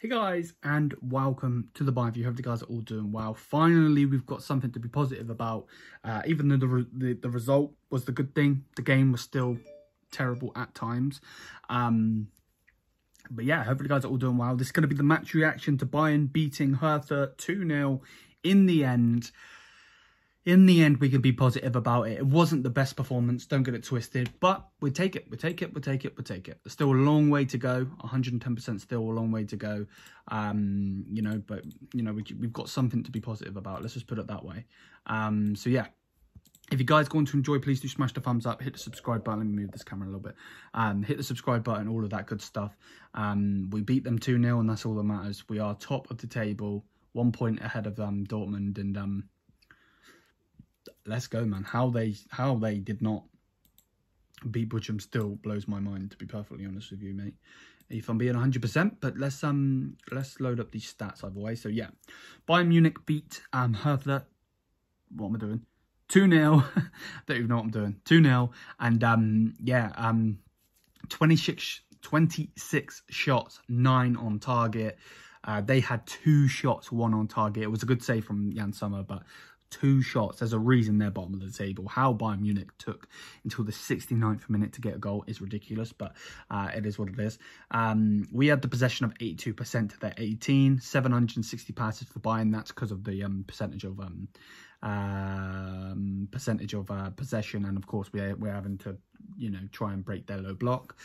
Hey guys, and welcome to the Bayern View. Hope you guys are all doing well. Finally, we've got something to be positive about. Uh, even though the, the, the result was the good thing, the game was still terrible at times. Um, but yeah, hopefully guys are all doing well. This is going to be the match reaction to Bayern beating Hertha 2-0 in the end in the end, we can be positive about it. It wasn't the best performance, don't get it twisted, but we take it, we take it, we take it, we take it. There's still a long way to go, 110% still a long way to go, um, you know, but, you know, we, have got something to be positive about. Let's just put it that way. Um, so, yeah. If you guys going to enjoy, please do smash the thumbs up, hit the subscribe button, let me move this camera a little bit, um, hit the subscribe button, all of that good stuff. Um, we beat them 2-0 and that's all that matters. We are top of the table, one point ahead of um, Dortmund and um, let's go, man. How they how they did not beat Bochum still blows my mind. To be perfectly honest with you, mate. If I'm being 100%, but let's um let's load up these stats either way. So yeah, Bayern Munich beat um Hertha. What am I doing? 2 0. Don't even know what I'm doing. 2 0. And um yeah, um 26, 26 shots, 9 on target. Uh, they had two shots, one on target. It was a good save from Yann Sommer, but two shots. There's a reason they're bottom of the table. How Bayern Munich took until the 69th minute to get a goal is ridiculous, but uh, it is what it is. Um, we had the possession of 82% to their 18, 760 passes for Bayern. That's because of the um, percentage of um, um, percentage of uh, possession, and of course we're we're having to you know try and break their low block.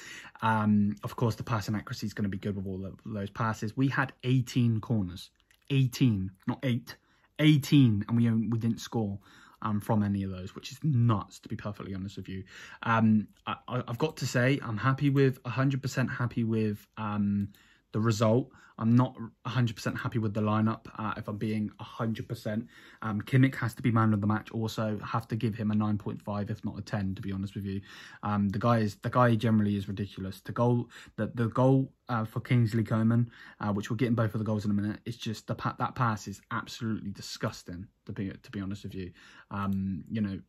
Um, of course, the passing accuracy is going to be good with all of those passes. We had 18 corners, 18, not eight. 18 and we we didn't score um, from any of those, which is nuts, to be perfectly honest with you. Um, I, have got to say, I'm happy with, 100% happy with um, the result. I'm not 100% happy with the lineup, uh, if I'm being 100%. Um, has to be man of the match also. have to give him a 9.5, if not a 10, to be honest with you. Um, the guy is the guy generally is ridiculous. The goal, the, the goal uh, for Kingsley Coman, uh, which we'll get in both of the goals in a minute, it's just the that pass is absolutely disgusting, to be, to be honest with you. Um, you know,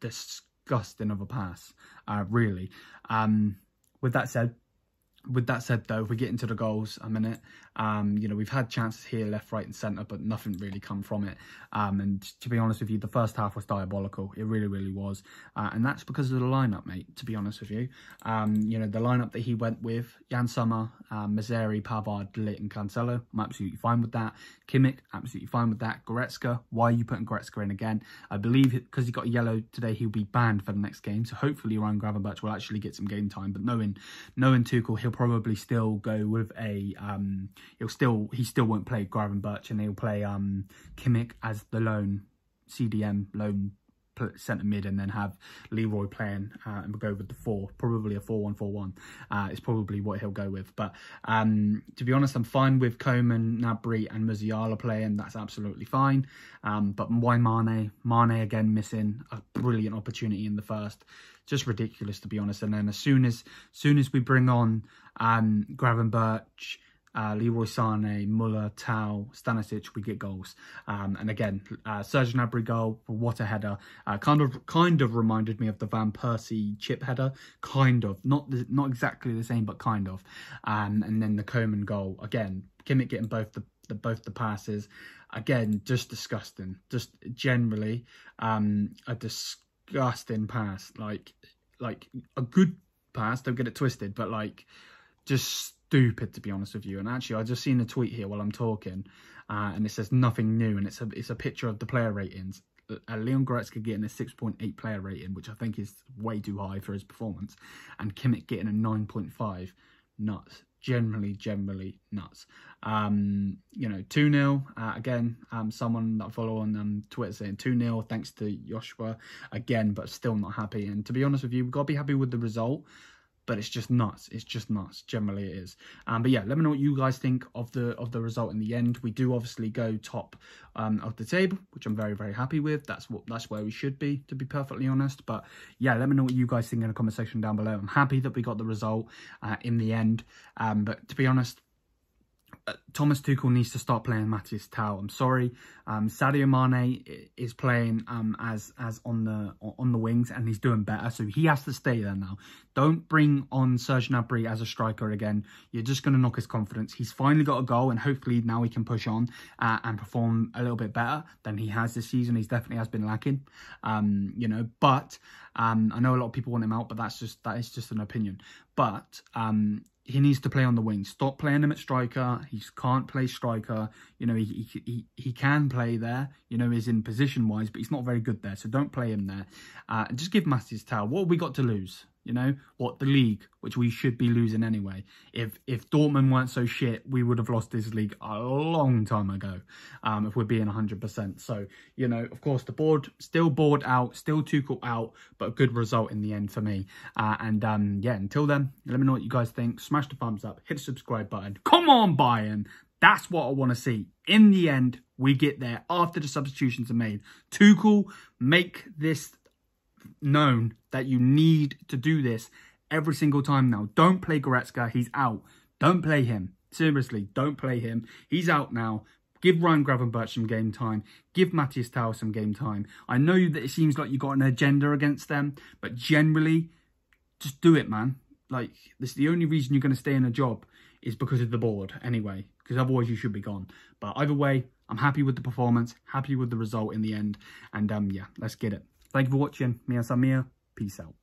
disgusting of a pass, uh, really. Um, with that said, with that said, though, if we get into the goals a minute, um, you know, we've had chances here, left, right and centre, but nothing really come from it. Um, and to be honest with you, the first half was diabolical. It really, really was. Uh, and that's because of the lineup, mate, to be honest with you. Um, you know, the lineup that he went with, Yann Sommer, um, Pavard, Ligt and Cancelo, I'm absolutely fine with that. Kimmich, absolutely fine with that. Goretzka, why are you putting Goretzka in again? I believe because he got yellow today, he'll be banned for the next game. So hopefully Ryan Gravenberch will actually get some game time. But knowing, knowing Tuchel, he'll probably still go with a um he'll still he still won't play Gravenberch and he'll play um Kimmich as the lone CDM lone centre mid and then have Leroy playing uh, and we'll go with the four, probably a 4-1-4-1 uh, is probably what he'll go with. But um, to be honest, I'm fine with Coman, Gnabry and Musiala playing. That's absolutely fine. Um, but why Mane? Mane again missing a brilliant opportunity in the first. Just ridiculous to be honest. And then as soon as soon as we bring on um, Gravenberch, uh, Leroy Sane, Muller, Tau, Stanisic, we get goals. Um, and again, uh, Serge Gnabry goal, what a header. Uh, kind of kind of reminded me of the Van Persie chip header. Kind of. Not the, not exactly the same, but kind of. Um, and then the Coman goal. Again, Kimmich getting both the, the both the passes. Again, just disgusting. Just generally um, a disgusting pass. Like, like a good pass, don't get it twisted, but like just stupid to be honest with you. And actually, I just seen a tweet here while I'm talking, uh, and it says nothing new, and it's a it's a picture of the player ratings. Uh, Leon Goretzka getting a 6.8 player rating, which I think is way too high for his performance, and Kimmich getting a 9.5. Nuts. Generally, generally nuts. Um, you know, 2 0. Uh, again, um, someone that I follow on um, Twitter saying 2 0 thanks to Joshua again, but still not happy. And to be honest with you, we've got to be happy with the result but it's just nuts. It's just nuts. Generally, it is. Um, but yeah, let me know what you guys think of the of the result in the end. We do obviously go top um, of the table, which I'm very very happy with. That's what that's where we should be, to be perfectly honest. But yeah, let me know what you guys think in the comment section down below. I'm happy that we got the result uh, in the end. Um, but to be honest, Thomas Tuchel needs to start playing Matthias Tau. I'm sorry. Um, Sadio Mane is playing um, as as on the on the wings and he's doing better. So he has to stay there now. Don't bring on Serge Gnabry as a striker again. You're just going to knock his confidence. He's finally got a goal and hopefully now he can push on uh, and perform a little bit better than he has this season. He's definitely has been lacking, um, you know. But um, I know a lot of people want him out, but that's just that is just an opinion. But um, he needs to play on the wing. Stop playing him at striker. He can't play striker. You know, he he he can play there. You know, he's in position wise, but he's not very good there. So don't play him there. Uh, just give Matthias Tau. What have we got to lose? You know, what the league, which we should be losing anyway. If if Dortmund weren't so shit, we would have lost this league a long time ago. Um, if we're being 100%. So you know, of course, the board still board out, still Tuchel out, but a good result in the end for me. Uh, and um, yeah, until then, let me know what you guys think. Smash the thumbs up, hit the subscribe button. Come on, Bayern. That's what I want to see. In the end, we get there after the substitutions are made. Tuchel, make this known that you need to do this every single time now. Don't play Goretzka. He's out. Don't play him. Seriously, don't play him. He's out now. Give Ryan Gravenberch some game time. Give Matthias Tau some game time. I know that it seems like you've got an agenda against them, but generally, just do it, man. Like, this is the only reason you're going to stay in a job is because of the board anyway, because otherwise you should be gone. But either way, I'm happy with the performance, happy with the result in the end. And um, yeah, let's get it. Thank you for watching. Mia san Mia. Peace out.